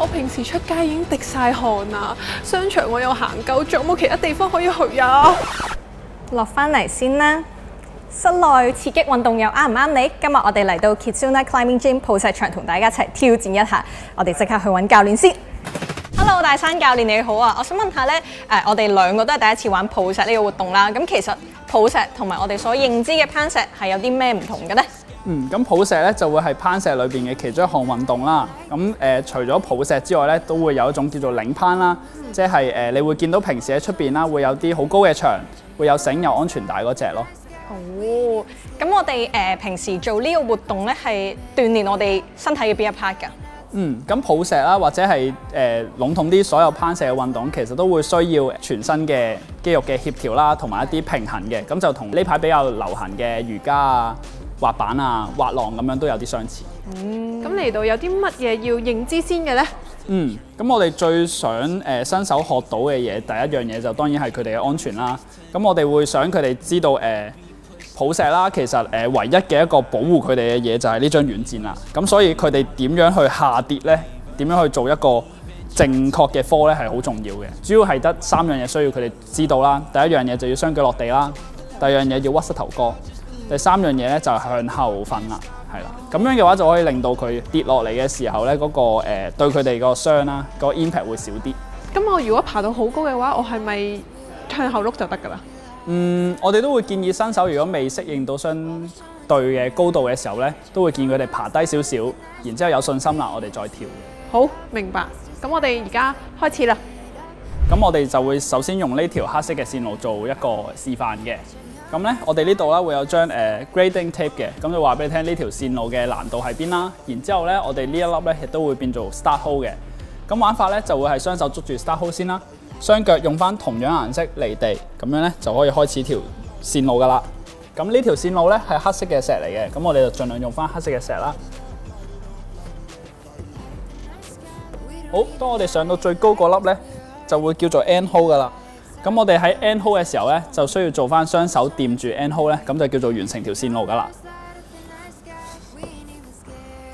我平時出街已經滴晒汗啦，商場我又行夠，仲有冇其他地方可以去啊？落翻嚟先啦。室內刺激運動又啱唔啱你？今日我哋嚟到 Kitsuna Climbing Gym 抱石場同大家一齊挑戰一下。我哋即刻去揾教練先。Hello，大山教練你好啊！我想問下咧，誒、我哋兩個都係第一次玩抱石呢個活動啦。咁其實抱石同埋我哋所認知嘅攀石係有啲咩唔同嘅呢？嗯，咁抱石咧就會係攀石裏邊嘅其中一項運動啦。咁誒、呃除咗抱石之外咧，都會有一種叫做領攀啦，即係誒、呃你會見到平時喺出邊啦，會有啲好高嘅牆，會有繩有安全帶嗰只咯。哦，咁我哋誒、平時做呢個活動咧，係鍛鍊我哋身體嘅邊一 part 㗎？嗯，咁抱石啦，或者係誒、呃、籠統啲所有攀石嘅運動，其實都會需要全身嘅肌肉嘅協調啦，同埋一啲平衡嘅。咁就同呢排比較流行嘅瑜伽啊、滑板啊、滑浪咁樣都有啲相似。嗯咁嚟到有啲乜嘢要認知先嘅呢？嗯，咁我哋最想誒、呃新手學到嘅嘢，第一樣嘢就當然係佢哋嘅安全啦。咁我哋會想佢哋知道誒、呃抱石啦，其實誒、呃唯一嘅一個保護佢哋嘅嘢就係呢張軟墊啦。咁所以佢哋點樣去下跌呢？點樣去做一個正確嘅科呢？係好重要嘅。主要係得三樣嘢需要佢哋知道啦。第一樣嘢就要雙腳落地啦，第二樣嘢要屈膝頭哥，第三樣嘢咧就係向後瞓啦，係啦。咁樣嘅話就可以令到佢跌落嚟嘅時候咧，嗰、個誒、呃、對佢哋個傷啦，個 impact 會少啲。咁我如果爬到好高嘅話，我係咪向後碌就得㗎啦？嗯，我哋都會建議新手如果未適應到相對嘅高度嘅時候咧，都會建議佢哋爬低少少，然之後有信心啦，我哋再跳。好，明白。咁我哋而家開始啦。咁我哋就會首先用呢條黑色嘅線路做一個示範嘅。咁咧，我哋呢度咧會有張誒、grading tape 嘅，咁就話俾你聽呢條線路嘅難度喺邊啦。然之後咧，我哋呢一粒咧亦都會變做 start hole 嘅。咁玩法咧就會係雙手捉住 start hole 先啦，雙腳用翻同樣顏色離地，咁樣咧就可以開始條線路噶啦。咁呢條線路咧係黑色嘅石嚟嘅，咁我哋就盡量用翻黑色嘅石啦。好，當我哋上到最高嗰粒咧，就會叫做 end hole 噶啦。咁我哋喺 N hole 嘅時候咧，就需要做翻雙手掂住 N hole 咧，咁就叫做完成條線路噶啦。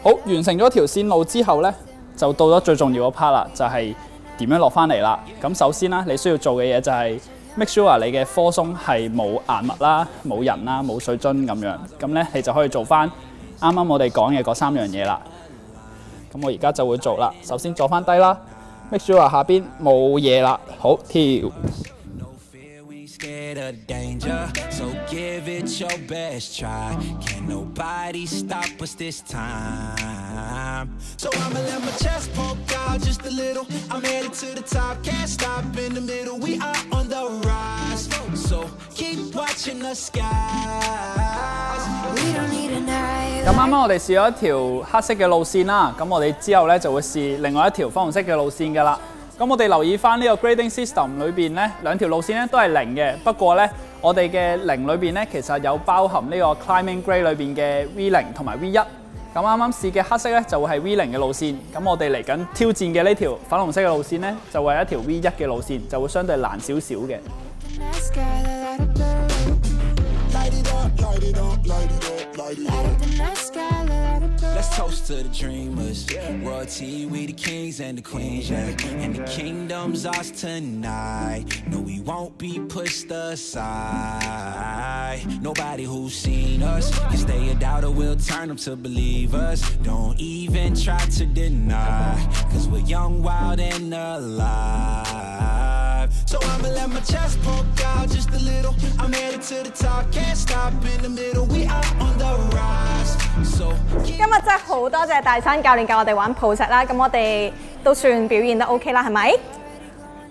好，完成咗條線路之後咧，就到咗最重要嗰 part 啦，就係、點樣落翻嚟啦。咁首先啦，你需要做嘅嘢就係 make sure 你嘅科松係冇硬物啦、冇人啦、冇水樽咁樣，咁咧你就可以做翻啱啱我哋講嘅嗰三樣嘢啦。咁我而家就會做啦。首先坐翻低啦，make sure 下邊冇嘢啦。好，跳。scared of danger. So give it your best try. Can nobody stop us this time? So I'ma let my chest poke out just a little. I'm headed to the top, can't stop in the middle. We are on the rise. So keep watching the skies. We don't need a night. 咁啱啱我哋试咗一条黑色嘅路线啦，咁我哋之后咧就会试另外一条粉红色嘅路线噶啦。 咁我哋留意翻呢個 grading system 裏邊咧，兩條路線咧都係零嘅，不過咧我哋嘅零裏邊咧其實有包含呢個 climbing grade 裏邊嘅 V 零同埋 V 一。咁啱啱試嘅黑色咧就會係 V 零嘅路線，咁我哋嚟緊挑戰嘅呢條粉紅色嘅路線咧就會係一條 V 一嘅路線，就會相對難少少嘅。Toast to the dreamers. Royalty, we the kings and the queens, yeah. And the kingdom's ours tonight. No, we won't be pushed aside. Nobody who's seen us can stay a doubter, we'll turn them to believers. Don't even try to deny. Cause we're young, wild, and alive. So I'ma let my chest poke out just a little. I'm headed to the top, can't stop in the middle. We are on the rise. So 今日真係好多謝大山教練教我哋玩抱石啦，咁我哋都算表現得 OK 啦，係咪？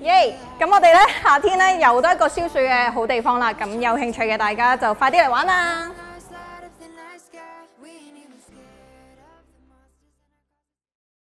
耶！咁我哋咧夏天咧又多一個消暑嘅好地方啦，咁有興趣嘅大家就快啲嚟玩啦！